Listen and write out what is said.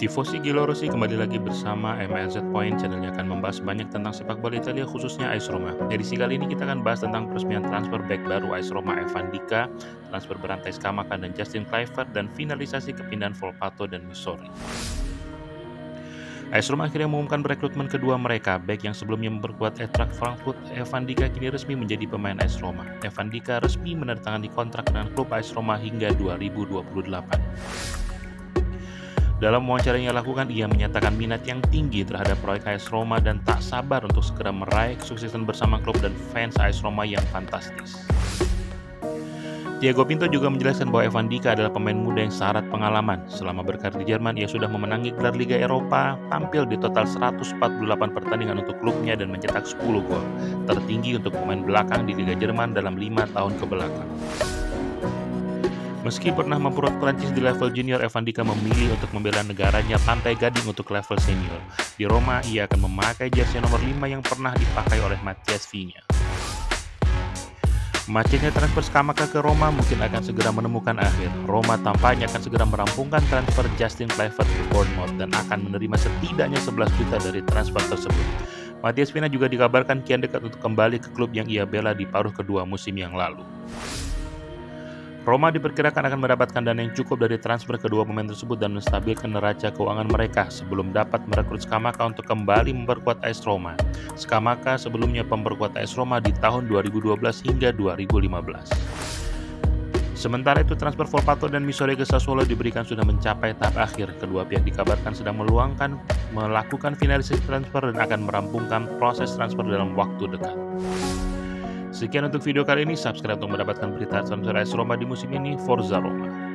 Tifosi Gilo Rossi kembali lagi bersama MLZ Point. Channelnya akan membahas banyak tentang sepak bola Italia, khususnya AS Roma. Edisi kali ini kita akan bahas tentang peresmian transfer back baru AS Roma Evan Dika, transfer berantai Skamaka dan Justin Kluivert, dan finalisasi kepindahan Volpato dan Misori. AS Roma akhirnya mengumumkan rekrutmen kedua mereka, back yang sebelumnya memperkuat Eintracht Frankfurt, Evan Dika kini resmi menjadi pemain AS Roma. Evan Dika resmi menandatangani kontrak dengan klub AS Roma hingga 2028. Dalam wawancara yang ia lakukan, ia menyatakan minat yang tinggi terhadap proyek AS Roma dan tak sabar untuk segera meraih kesuksesan bersama klub dan fans AS Roma yang fantastis. Diego Pinto juga menjelaskan bahwa Evan Dika adalah pemain muda yang syarat pengalaman. Selama berkarir di Jerman, ia sudah memenangi gelar Liga Eropa, tampil di total 148 pertandingan untuk klubnya dan mencetak 10 gol, tertinggi untuk pemain belakang di Liga Jerman dalam lima tahun ke belakang. Meski pernah memperkuat Prancis di level junior, Evan Dika memilih untuk membela negaranya Pantai Gading untuk level senior. Di Roma, ia akan memakai jersey nomor 5 yang pernah dipakai oleh Matias Vinya. Macetnya transfer Skamaka ke Roma mungkin akan segera menemukan akhir. Roma tampaknya akan segera merampungkan transfer Justin Kluivert ke Bournemouth dan akan menerima setidaknya 11 juta dari transfer tersebut. Matias Vina juga dikabarkan kian dekat untuk kembali ke klub yang ia bela di paruh kedua musim yang lalu. Roma diperkirakan akan mendapatkan dana yang cukup dari transfer kedua pemain tersebut dan menstabilkan neraca keuangan mereka sebelum dapat merekrut Skamaka untuk kembali memperkuat AS Roma. Skamaka sebelumnya memperkuat AS Roma di tahun 2012 hingga 2015. Sementara itu transfer Volpato dan Misore ke Sassuolo diberikan sudah mencapai tahap akhir. Kedua pihak dikabarkan sedang meluangkan melakukan finalisasi transfer dan akan merampungkan proses transfer dalam waktu dekat. Sekian untuk video kali ini, subscribe untuk mendapatkan berita AS Roma di musim ini, Forza Roma.